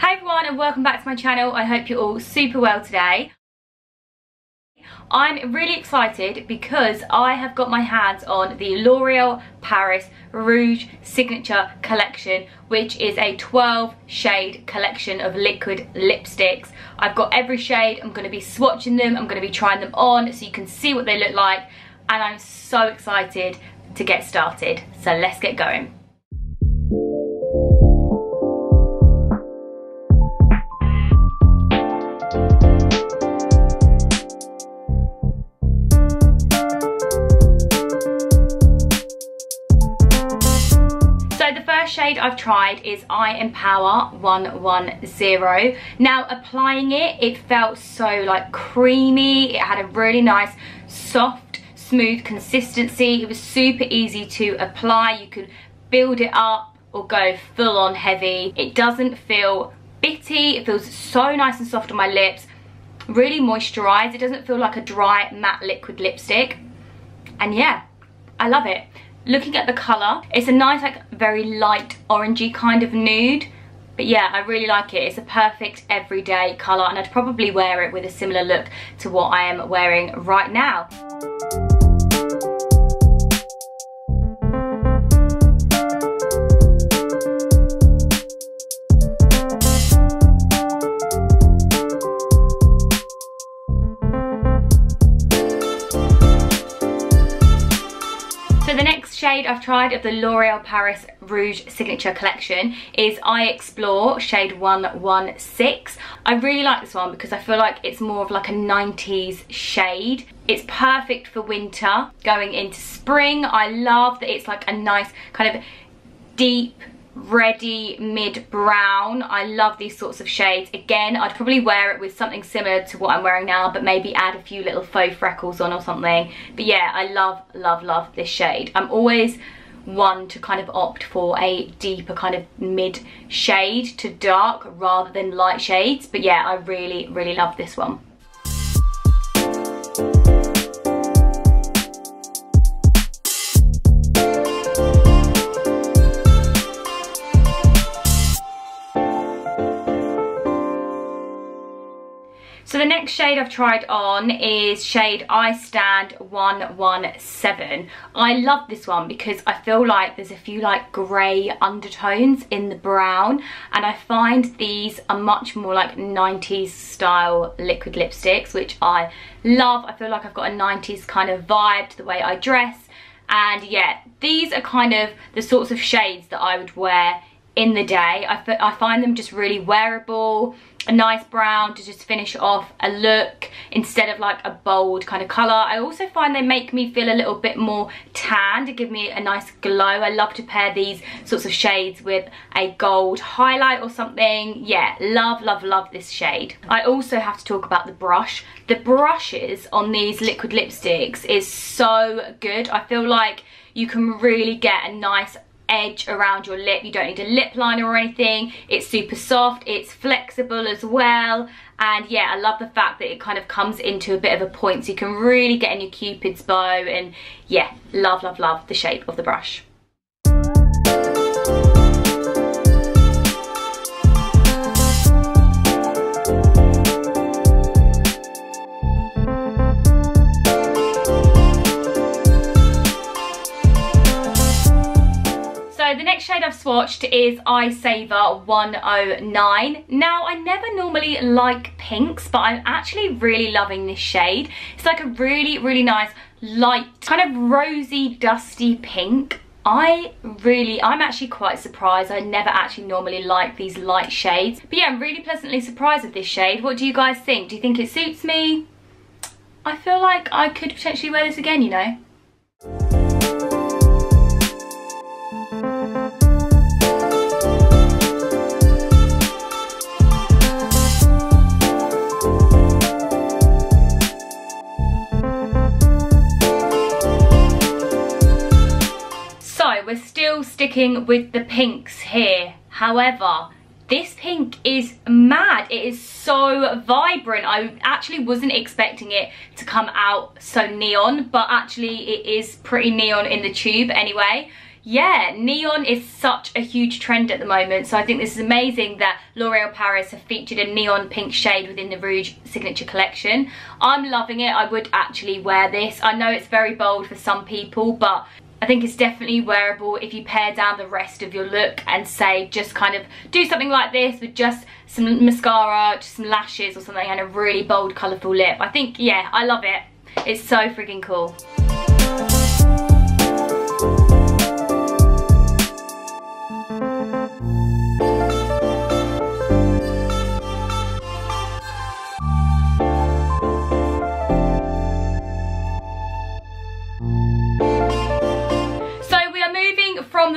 Hi everyone and welcome back to my channel. I hope you're all super well today. I'm really excited because I have got my hands on the L'Oreal Paris Rouge Signature Collection which is a 12 shade collection of liquid lipsticks. I've got every shade, I'm going to be swatching them, I'm going to be trying them on so you can see what they look like and I'm so excited to get started. So let's get going. Shade I've tried is I Empower 110. Now applying it, it felt so like creamy. It had a really nice soft, smooth consistency. It was super easy to apply. You could build it up or go full on heavy. It doesn't feel bitty. It feels so nice and soft on my lips. Really moisturized. It doesn't feel like a dry matte liquid lipstick. And yeah, I love it looking at the colour, it's a nice, like, very light orangey kind of nude. But yeah, I really like it. It's a perfect everyday colour and I'd probably wear it with a similar look to what I am wearing right now. Shade I've tried of the L'Oreal Paris Rouge Signature Collection is I Explore shade 116. I really like this one because I feel like it's more of like a 90s shade. It's perfect for winter, going into spring. I love that it's like a nice kind of deep ready mid brown. I love these sorts of shades. Again i'd probably wear it with something similar to what i'm wearing now but maybe add a few little faux freckles on or something. But yeah i love love love this shade. I'm always one to kind of opt for a deeper kind of mid shade to dark rather than light shades. But yeah i really really love this one next shade I've tried on is shade I Stand 117. I love this one because I feel like there's a few like grey undertones in the brown and I find these are much more like 90s style liquid lipsticks which I love. I feel like I've got a 90s kind of vibe to the way I dress and yeah, these are kind of the sorts of shades that I would wear in the day. I, I find them just really wearable, a nice brown to just finish off a look instead of like a bold kind of colour. I also find they make me feel a little bit more tan to give me a nice glow. I love to pair these sorts of shades with a gold highlight or something. Yeah, love, love, love this shade. I also have to talk about the brush. The brushes on these liquid lipsticks is so good. I feel like you can really get a nice edge around your lip. You don't need a lip liner or anything. It's super soft. It's flexible as well. And yeah, I love the fact that it kind of comes into a bit of a point so you can really get in your cupid's bow and yeah, love, love, love the shape of the brush. Shade I've swatched is Eye Saver 109. Now, I never normally like pinks, but I'm actually really loving this shade. It's like a really, really nice, light, kind of rosy, dusty pink. I really, I'm actually quite surprised. I never actually normally like these light shades. But yeah, I'm really pleasantly surprised with this shade. What do you guys think? Do you think it suits me? I feel like I could potentially wear this again, you know? With the pinks here. However, this pink is mad. It is so vibrant. I actually wasn't expecting it to come out so neon, but actually it is pretty neon in the tube anyway. yeah, neon is such a huge trend at the moment. So I think this is amazing that L'Oreal Paris have featured a neon pink shade within the Rouge signature collection. I'm loving it. I would actually wear this. I know it's very bold for some people, but I think it's definitely wearable if you pare down the rest of your look and say just kind of do something like this with just some mascara, just some lashes or something and a really bold colourful lip. I think, yeah, I love it. It's so freaking cool.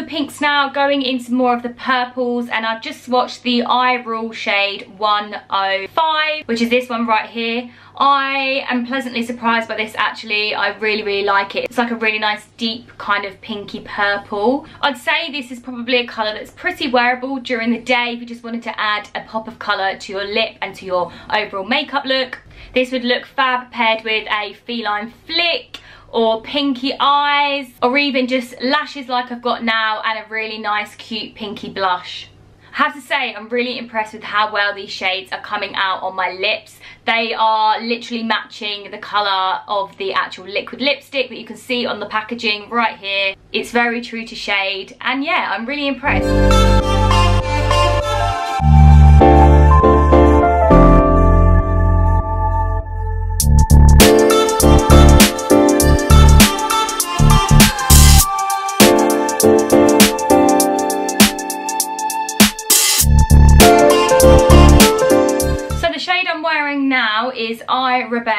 The pinks now, going into more of the purples, and I've just swatched the I Rule shade 105, which is this one right here. I am pleasantly surprised by this actually. I really, really like it. It's like a really nice deep kind of pinky purple. I'd say this is probably a colour that's pretty wearable during the day if you just wanted to add a pop of colour to your lip and to your overall makeup look. This would look fab paired with a feline flick or pinky eyes or even just lashes like I've got now and a really nice cute pinky blush. I have to say I'm really impressed with how well these shades are coming out on my lips. They are literally matching the colour of the actual liquid lipstick that you can see on the packaging right here. It's very true to shade and yeah I'm really impressed.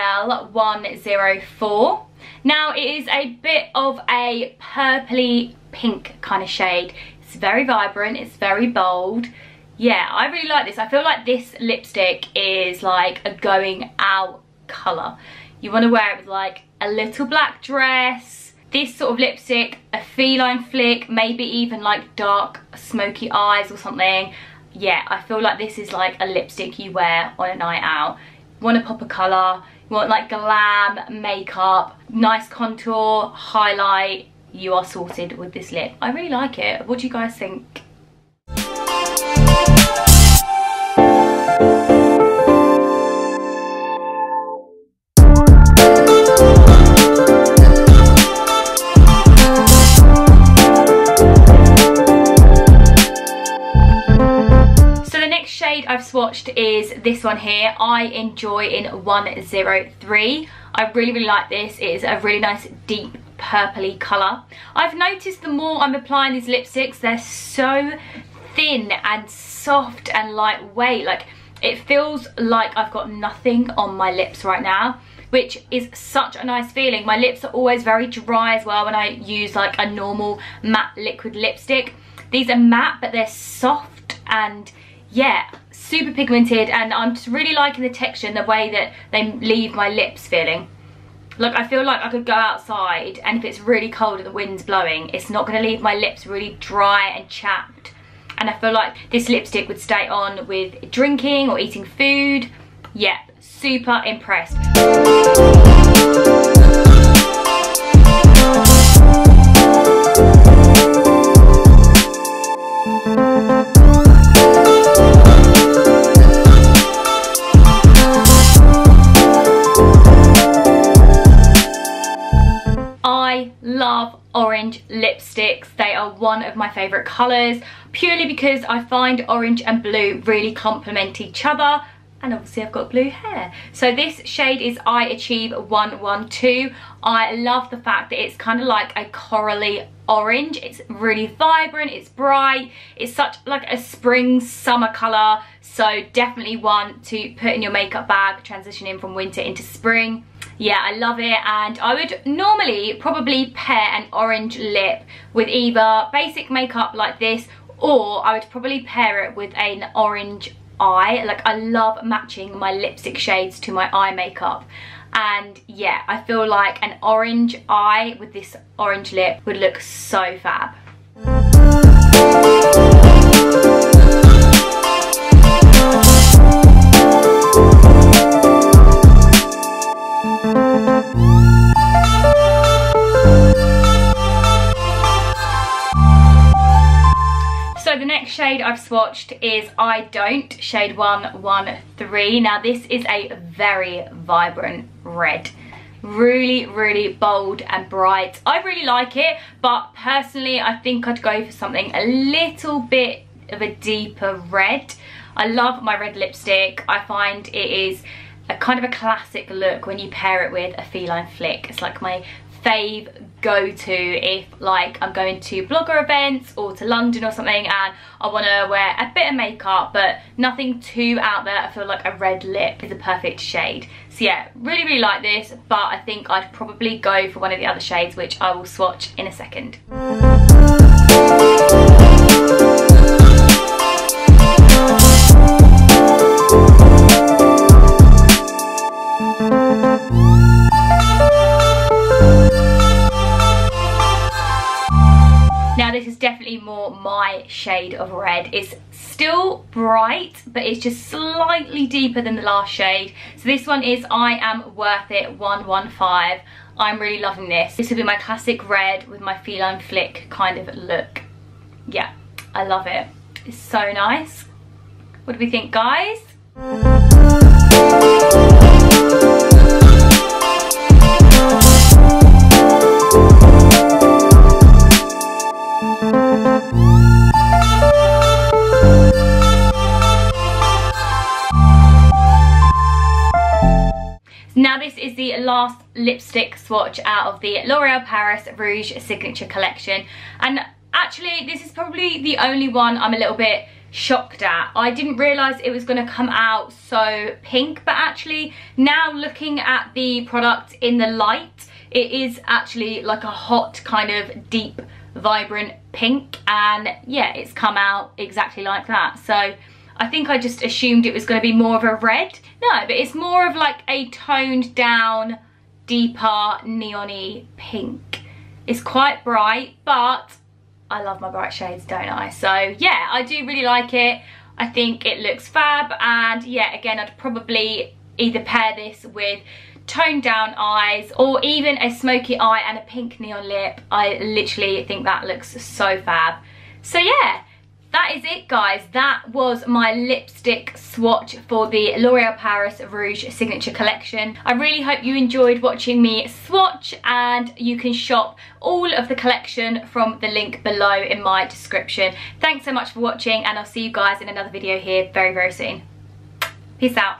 L104. Now it is a bit of a purpley pink kind of shade. It's very vibrant, it's very bold. Yeah, I really like this. I feel like this lipstick is like a going out colour. You want to wear it with like a little black dress, this sort of lipstick, a feline flick, maybe even like dark smoky eyes or something yeah, I feel like this is like a lipstick you wear on a night out want to pop a colour, you want like glam, makeup, nice contour, highlight, you are sorted with this lip. I really like it. What do you guys think? Is this one here. I enjoy in 103. I really, really like this. It is a really nice deep purpley colour. I've noticed the more I'm applying these lipsticks, they're so thin and soft and lightweight. Like, it feels like I've got nothing on my lips right now which is such a nice feeling. My lips are always very dry as well when I use like a normal matte liquid lipstick. These are matte, but they're soft and yeah, super pigmented and I'm just really liking the texture and the way that they leave my lips feeling. Like I feel like I could go outside and if it's really cold and the wind's blowing, it's not going to leave my lips really dry and chapped. And I feel like this lipstick would stay on with drinking or eating food. Yeah, super impressed. Orange lipsticks. They are one of my favourite colours purely because I find orange and blue really complement each other and obviously I've got blue hair. So this shade is I Achieve 112. I love the fact that it's kind of like a corally orange. It's really vibrant, it's bright, it's such like a spring summer colour. So definitely one to put in your makeup bag, transitioning from winter into spring yeah I love it. And I would normally probably pair an orange lip with either basic makeup like this or I would probably pair it with an orange eye. Like I love matching my lipstick shades to my eye makeup. And yeah I feel like an orange eye with this orange lip would look so fab shade I've swatched is I Don't, shade 113. Now this is a very vibrant red. Really really bold and bright. I really like it but personally i think i'd go for something a little bit of a deeper red. I love my red lipstick. I find it is a kind of a classic look when you pair it with a feline flick. It's like my fave go-to if like I'm going to blogger events or to London or something and I want to wear a bit of makeup but nothing too out there. I feel like a red lip is a perfect shade. So yeah, really, really like this, but I think I'd probably go for one of the other shades, which I will swatch in a second. Definitely more my shade of red. It's still bright, but it's just slightly deeper than the last shade. So this one is I Am Worth It 115. I'm really loving this. This will be my classic red with my feline flick kind of look. Yeah, I love it. It's so nice. What do we think, guys? This is the last lipstick swatch out of the L'Oreal Paris Rouge Signature Collection. And actually this is probably the only one I'm a little bit shocked at. I didn't realise it was going to come out so pink, but actually now looking at the product in the light, it is actually like a hot kind of deep vibrant pink and yeah it's come out exactly like that so I think I just assumed it was going to be more of a red. No, but it's more of like a toned down, deeper, neony pink. It's quite bright, but I love my bright shades, don't I? So yeah, I do really like it. I think it looks fab and yeah, again, I'd probably either pair this with toned down eyes or even a smoky eye and a pink neon lip. I literally think that looks so fab. So yeah, that is it guys. That was my lipstick swatch for the L'Oreal Paris Rouge Signature Collection. I really hope you enjoyed watching me swatch and you can shop all of the collection from the link below in my description. Thanks so much for watching and I'll see you guys in another video here very very soon. Peace out